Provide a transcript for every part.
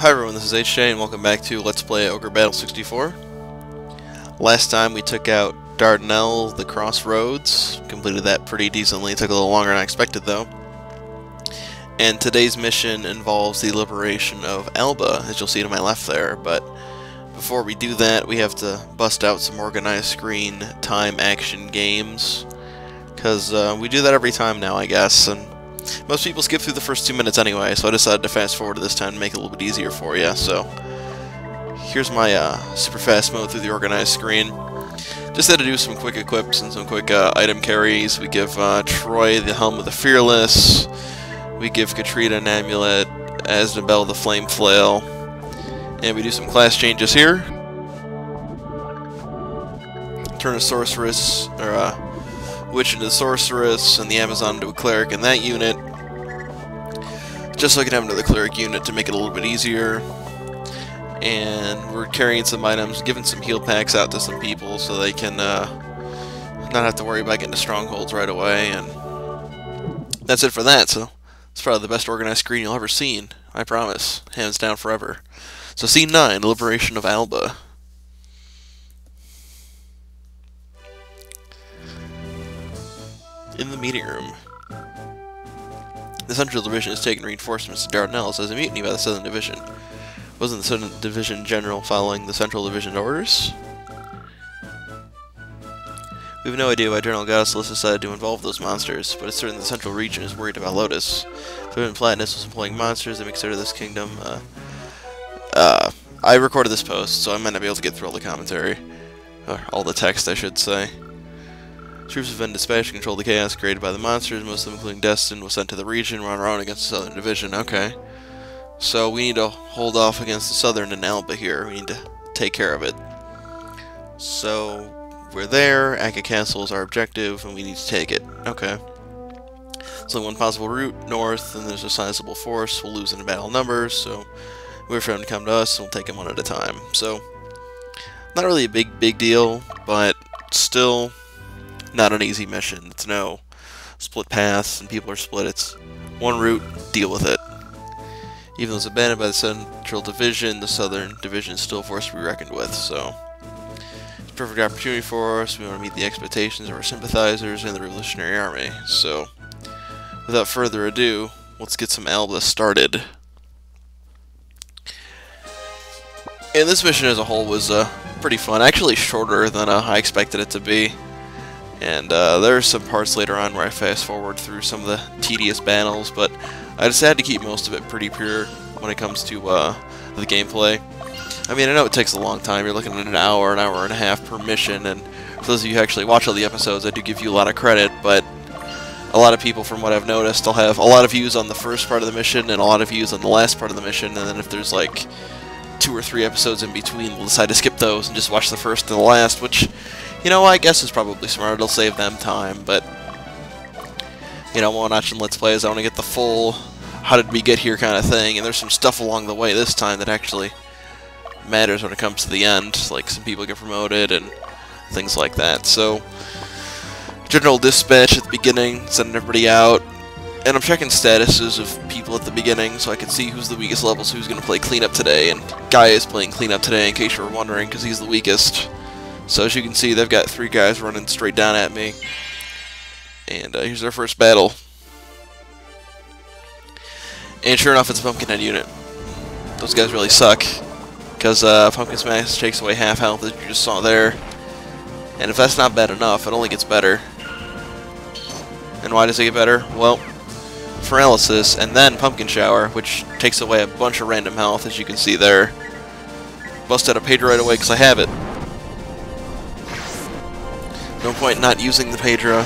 Hi everyone, this is HJ and welcome back to Let's Play Ogre Battle 64. Last time we took out Dardanelle, the Crossroads, completed that pretty decently, it took a little longer than I expected though. And today's mission involves the liberation of Alba, as you'll see to my left there, but before we do that we have to bust out some organized screen time action games, because uh, we do that every time now I guess, and most people skip through the first two minutes anyway, so I decided to fast forward to this time to make it a little bit easier for you. So here's my uh, super fast mode through the organized screen. Just had to do some quick equips and some quick uh, item carries. We give uh, Troy the Helm of the Fearless. We give Katrina an amulet, Aznabel the Flame Flail. And we do some class changes here. Turn a Sorceress, or uh, Witch into the Sorceress, and the Amazon into a Cleric in that unit. Just so I can have another Cleric unit to make it a little bit easier. And we're carrying some items, giving some heal packs out to some people so they can uh, not have to worry about getting to strongholds right away. And that's it for that, so it's probably the best organized screen you'll ever seen. I promise. Hands down forever. So scene 9, Liberation of Alba. In the meeting room. The Central Division has taken reinforcements to Dardanelle as a mutiny by the Southern Division. Wasn't the Southern Division General following the Central Division orders? We have no idea why General Goddess decided to involve those monsters, but it's certain the Central Region is worried about Lotus. Fluent Platinus was employing monsters that make of this kingdom. Uh, uh, I recorded this post, so I might not be able to get through all the commentary. Or all the text, I should say. Troops have been dispatched to control the chaos created by the monsters, most of them including Destin, was sent to the region, run around against the Southern Division. Okay. So we need to hold off against the Southern and Alba here. We need to take care of it. So we're there, Akka Castle is our objective, and we need to take it. Okay. So one possible route, north, and there's a sizable force. We'll lose in battle numbers, so we're for them to come to us, and we'll take them one at a time. So, not really a big, big deal, but still not an easy mission. It's no split paths and people are split. It's one route, deal with it. Even though it's abandoned by the Central Division, the Southern Division is still a force to be reckoned with, so... It's a perfect opportunity for us. We want to meet the expectations of our sympathizers and the Revolutionary Army, so... Without further ado, let's get some Alba started. And this mission as a whole was uh, pretty fun. Actually shorter than uh, I expected it to be. And uh, there's some parts later on where I fast forward through some of the tedious battles, but I decided to keep most of it pretty pure when it comes to uh, the gameplay. I mean, I know it takes a long time. You're looking at an hour, an hour and a half per mission, and for those of you who actually watch all the episodes, I do give you a lot of credit, but a lot of people, from what I've noticed, will have a lot of views on the first part of the mission and a lot of views on the last part of the mission, and then if there's like two or three episodes in between, we'll decide to skip those and just watch the first and the last, which you know, I guess it's probably smart. It'll save them time, but... You know, when watching Let's Plays, I want to get the full how did we get here kind of thing, and there's some stuff along the way this time that actually matters when it comes to the end, like some people get promoted and things like that. So, general dispatch at the beginning, sending everybody out, and I'm checking statuses of people at the beginning so I can see who's the weakest levels, who's going to play cleanup today, and Guy is playing cleanup today in case you were wondering, because he's the weakest. So as you can see, they've got three guys running straight down at me. And uh, here's their first battle. And sure enough, it's a Pumpkinhead unit. Those guys really suck. Because uh, Pumpkin Smash takes away half health, as you just saw there. And if that's not bad enough, it only gets better. And why does it get better? Well, Paralysis, and then Pumpkin Shower, which takes away a bunch of random health, as you can see there. Bust out a page right away, because I have it. No point not using the Pedra.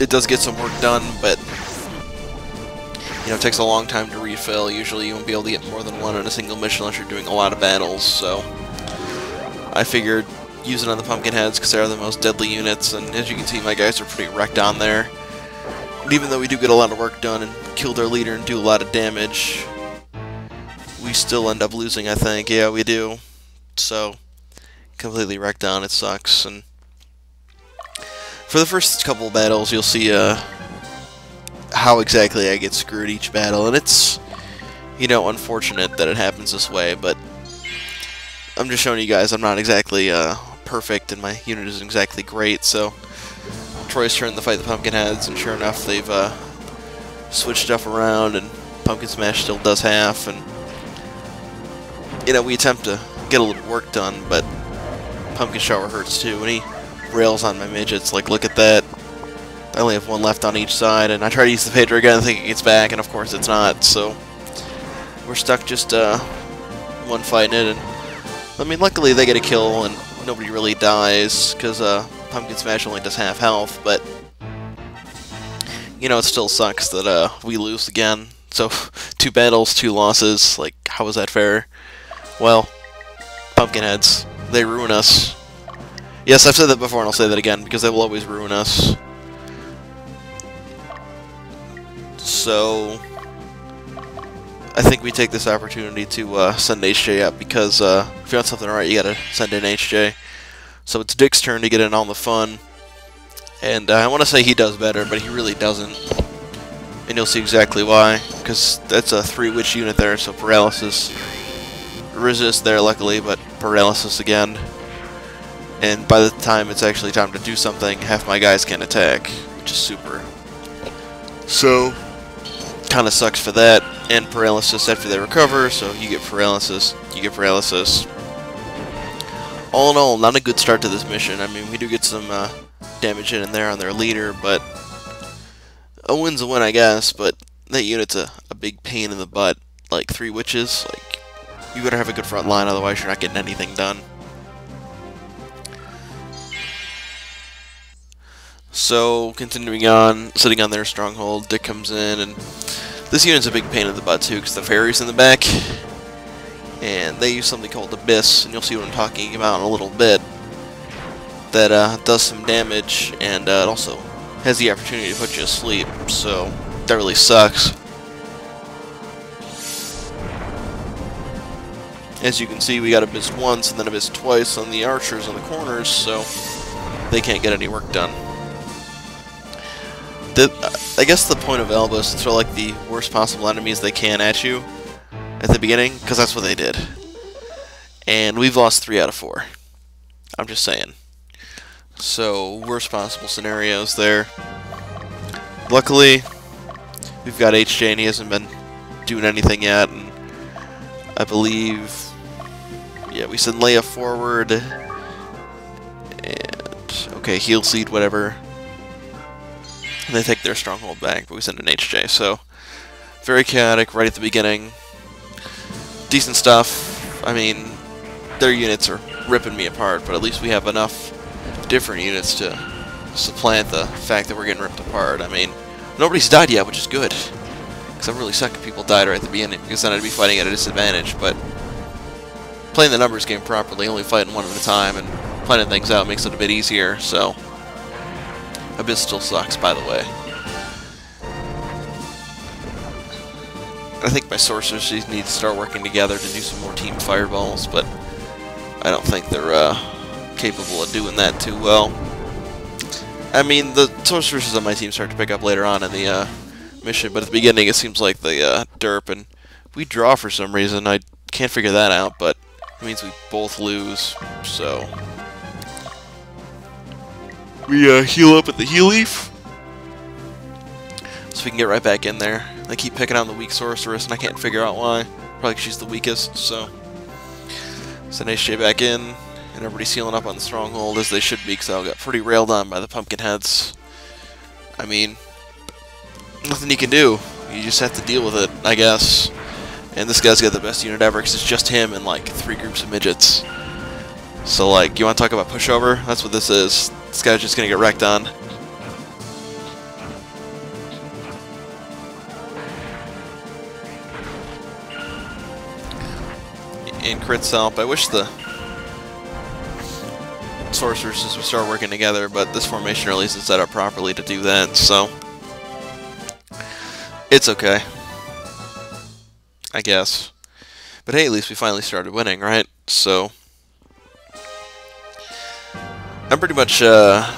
It, does get some work done, but you know, it takes a long time to refill. Usually you won't be able to get more than one in a single mission unless you're doing a lot of battles, so I figured use it on the pumpkin heads because they're the most deadly units, and as you can see, my guys are pretty wrecked on there. And even though we do get a lot of work done and kill their leader and do a lot of damage, we still end up losing, I think. Yeah, we do. So, completely wrecked on, it sucks, and for the first couple battles, you'll see uh, how exactly I get screwed each battle, and it's you know, unfortunate that it happens this way, but I'm just showing you guys I'm not exactly uh, perfect and my unit isn't exactly great, so Troy's turned to fight the Pumpkinheads, and sure enough, they've uh, switched stuff around, and Pumpkin Smash still does half, and you know, we attempt to get a little work done, but Pumpkin Shower hurts too, and he rails on my midgets, like, look at that. I only have one left on each side, and I try to use the Pedra again thinking it's back, and of course it's not, so we're stuck just uh, one fighting it, and I mean, luckily they get a kill, and nobody really dies, because uh, Pumpkin Smash only does half health, but you know, it still sucks that uh, we lose again. So, two battles, two losses, like, how is that fair? Well, Pumpkinheads, they ruin us. Yes, I've said that before, and I'll say that again, because they will always ruin us. So, I think we take this opportunity to uh, send HJ up, because uh, if you want something right, you gotta send in HJ. So it's Dick's turn to get in on the fun. And uh, I want to say he does better, but he really doesn't. And you'll see exactly why, because that's a three-witch unit there, so paralysis. Resist there, luckily, but paralysis again. And by the time it's actually time to do something, half my guys can attack, which is super. So, kind of sucks for that. And paralysis after they recover, so you get paralysis, you get paralysis. All in all, not a good start to this mission. I mean, we do get some uh, damage in there on their leader, but a win's a win, I guess, but that unit's a, a big pain in the butt. Like, three witches, like, you better have a good front line, otherwise you're not getting anything done. So, continuing on, sitting on their stronghold, Dick comes in, and this unit's a big pain in the butt too, because the fairy's in the back, and they use something called Abyss, and you'll see what I'm talking about in a little bit, that uh, does some damage, and uh, it also has the opportunity to put you asleep, so that really sucks. As you can see, we got Abyss once and then Abyss twice on the archers on the corners, so they can't get any work done. The, I guess the point of Alba is to throw like the worst possible enemies they can at you at the beginning, because that's what they did. And we've lost three out of four. I'm just saying. So, worst possible scenarios there. Luckily, we've got HJ and he hasn't been doing anything yet, and I believe, yeah, we send Leia forward, and, okay, heal seed, whatever. And they take their stronghold back, but we send an HJ, so, very chaotic right at the beginning. Decent stuff. I mean, their units are ripping me apart, but at least we have enough different units to supplant the fact that we're getting ripped apart. I mean, nobody's died yet, which is good. Because I'm really suck if people died right at the beginning, because then I'd be fighting at a disadvantage, but playing the numbers game properly, only fighting one at a time, and planning things out makes it a bit easier, so... Abyss still sucks, by the way. I think my sorcerers need to start working together to do some more team fireballs, but I don't think they're uh, capable of doing that too well. I mean, the sorceresses on my team start to pick up later on in the uh, mission, but at the beginning it seems like the uh, derp, and we draw for some reason. I can't figure that out, but it means we both lose, so... We uh, heal up at the heal leaf, so we can get right back in there. I keep picking on the weak sorceress, and I can't figure out why. Probably she's the weakest, so... Send HJ back in, and everybody's healing up on the stronghold, as they should be, because I got pretty railed on by the pumpkin heads. I mean, nothing you can do. You just have to deal with it, I guess. And this guy's got the best unit ever, because it's just him and, like, three groups of midgets. So, like, you want to talk about pushover? That's what this is. This guy's just to get wrecked on. in crits help. I wish the sorceresses would start working together, but this formation really isn't set up properly to do that, so it's okay. I guess. But hey, at least we finally started winning, right? So I'm pretty much uh,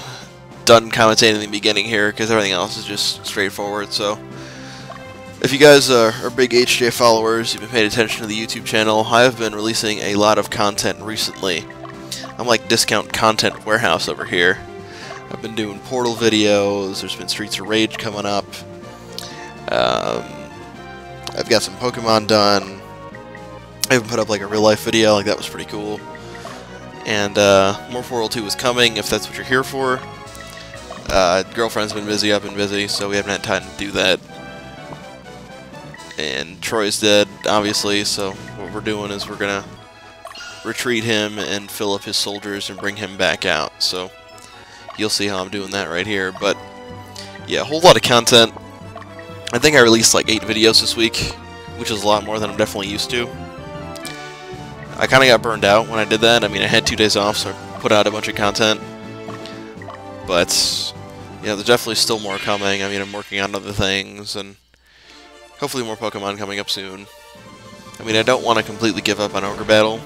done commentating in the beginning here because everything else is just straightforward, so If you guys are, are big HJ followers, you've been paying attention to the YouTube channel, I have been releasing a lot of content recently. I'm like discount content warehouse over here. I've been doing Portal videos, there's been Streets of Rage coming up. Um, I've got some Pokemon done. I even put up like a real life video, like that was pretty cool. And uh, more Portal 2 is coming, if that's what you're here for. Uh, girlfriend's been busy, I've been busy, so we haven't had time to do that. And Troy's dead, obviously, so what we're doing is we're gonna retreat him and fill up his soldiers and bring him back out. So you'll see how I'm doing that right here. But yeah, a whole lot of content. I think I released like eight videos this week, which is a lot more than I'm definitely used to. I kind of got burned out when I did that. I mean, I had two days off, so I put out a bunch of content. But, yeah, there's definitely still more coming. I mean, I'm working on other things, and hopefully more Pokemon coming up soon. I mean, I don't want to completely give up on Ogre Battle.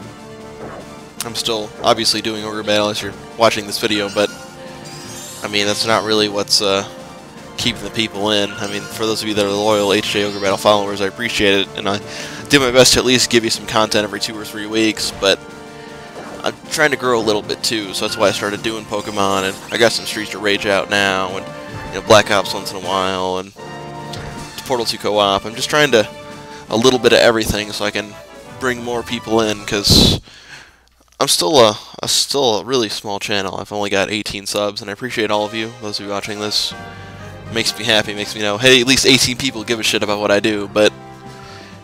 I'm still obviously doing Ogre Battle as you're watching this video, but I mean, that's not really what's uh, keeping the people in. I mean, for those of you that are loyal HJ Ogre Battle followers, I appreciate it, and I do my best to at least give you some content every two or three weeks, but I'm trying to grow a little bit too, so that's why I started doing Pokemon, and I got some Streets of Rage out now, and you know, Black Ops once in a while, and Portal 2 co-op. I'm just trying to a little bit of everything so I can bring more people in, because I'm still a, a still a really small channel. I've only got 18 subs, and I appreciate all of you, those of you watching this. Makes me happy, makes me know, hey, at least 18 people give a shit about what I do, but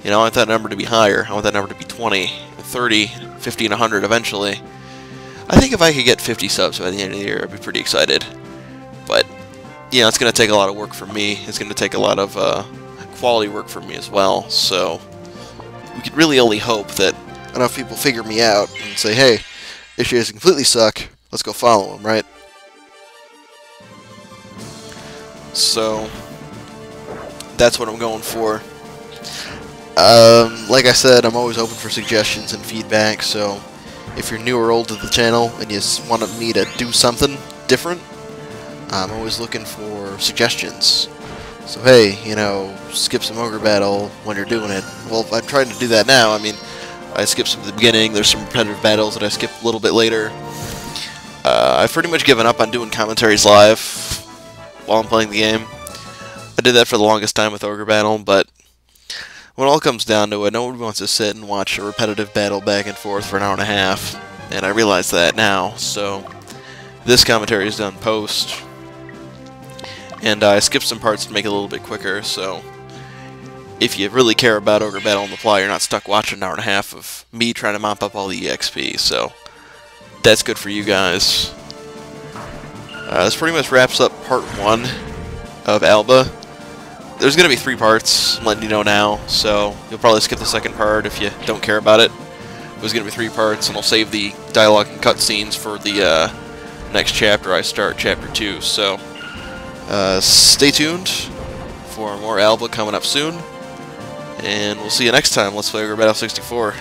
you know, I want that number to be higher. I want that number to be 20, 30, 50, and 100 eventually. I think if I could get 50 subs by the end of the year, I'd be pretty excited. But, you know, it's going to take a lot of work from me. It's going to take a lot of uh, quality work from me as well. So, we could really only hope that enough people figure me out and say, hey, Issue doesn't completely suck. Let's go follow him, right? So, that's what I'm going for. Um, like I said, I'm always open for suggestions and feedback, so if you're new or old to the channel and you want me to do something different, I'm always looking for suggestions. So hey, you know, skip some Ogre Battle when you're doing it. Well, I'm trying to do that now. I mean, I skipped some at the beginning, there's some repetitive battles that I skipped a little bit later. Uh, I've pretty much given up on doing commentaries live while I'm playing the game. I did that for the longest time with Ogre Battle, but when it all comes down to it, nobody wants to sit and watch a repetitive battle back and forth for an hour and a half, and I realize that now, so this commentary is done post, and I skipped some parts to make it a little bit quicker, so if you really care about Ogre Battle on the fly, you're not stuck watching an hour and a half of me trying to mop up all the EXP, so that's good for you guys. Uh, this pretty much wraps up part one of Alba there's going to be three parts, I'm letting you know now, so you'll probably skip the second part if you don't care about it. There's going to be three parts, and I'll save the dialogue and cutscenes for the uh, next chapter I start, Chapter 2. So, uh, stay tuned for more Alba coming up soon, and we'll see you next time. Let's play Ogre Battle 64.